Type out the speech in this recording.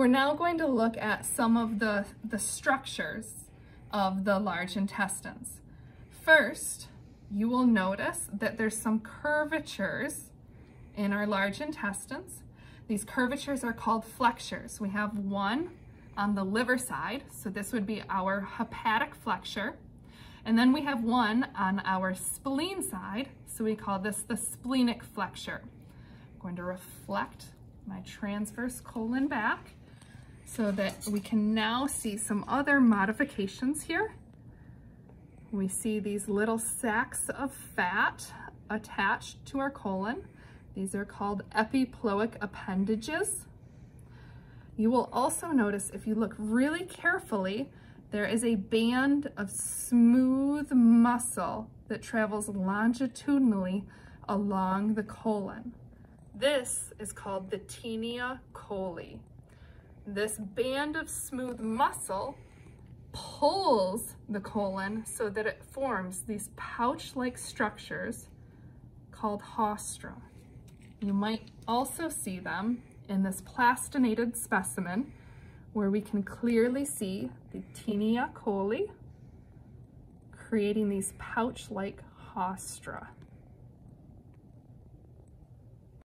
We're now going to look at some of the, the structures of the large intestines. First, you will notice that there's some curvatures in our large intestines. These curvatures are called flexures. We have one on the liver side, so this would be our hepatic flexure. And then we have one on our spleen side, so we call this the splenic flexure. I'm going to reflect my transverse colon back so that we can now see some other modifications here. We see these little sacs of fat attached to our colon. These are called epiploic appendages. You will also notice if you look really carefully, there is a band of smooth muscle that travels longitudinally along the colon. This is called the taenia coli. This band of smooth muscle pulls the colon so that it forms these pouch-like structures called haustra. You might also see them in this plastinated specimen where we can clearly see the taenia coli creating these pouch-like haustra.